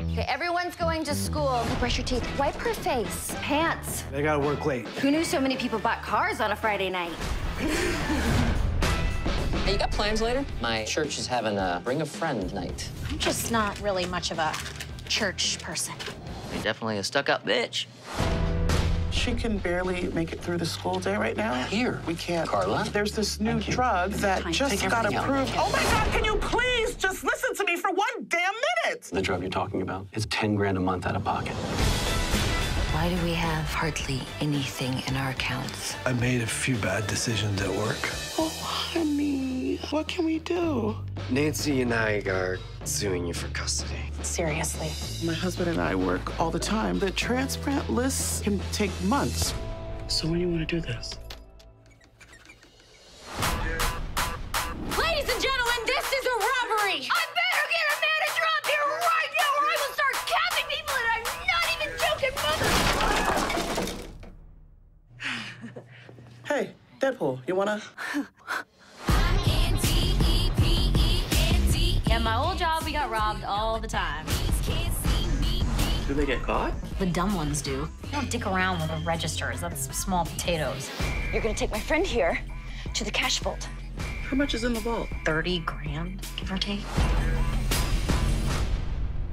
Mm. Okay, everyone's going to school. Brush your teeth. Wipe her face. Pants. I gotta work late. Who knew so many people bought cars on a Friday night? Hey, you got plans later? My church is having a bring a friend night. I'm just not really much of a church person. You're definitely a stuck-up bitch. She can barely make it through the school day right now. Here. We can't. Carla? There's this new drug that just got everything out. approved. Oh my God, can you The drug you're talking about, it's 10 grand a month out of pocket. Why do we have hardly anything in our accounts? I made a few bad decisions at work. Oh, honey, what can we do? Nancy and I are suing you for custody. Seriously. My husband and I work all the time. The transplant lists can take months. So when do you want to do this? Deadpool, you wanna? Yeah, my old job, we got robbed all the time. Do they get caught? The dumb ones do. They don't dick around with the registers. That's small potatoes. You're gonna take my friend here to the cash vault. How much is in the vault? 30 grand, give or take.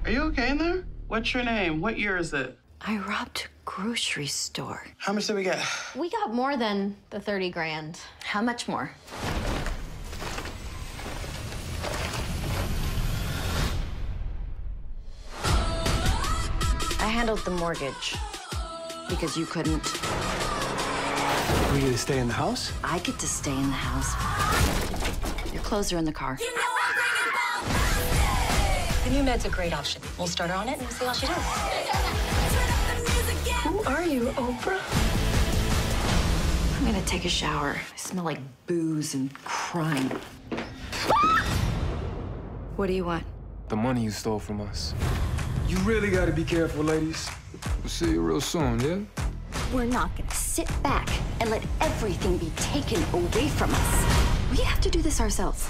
Are you okay in there? What's your name? What year is it? I robbed a grocery store. How much did we get? We got more than the 30 grand. How much more? I handled the mortgage because you couldn't. We gonna stay in the house? I get to stay in the house. Your clothes are in the car. The new med's a great option. We'll start her on it and we'll see how she does. Who are you, Oprah? I'm gonna take a shower. I smell like booze and crime. What do you want? The money you stole from us. You really gotta be careful, ladies. We'll see you real soon, yeah? We're not gonna sit back and let everything be taken away from us. We have to do this ourselves.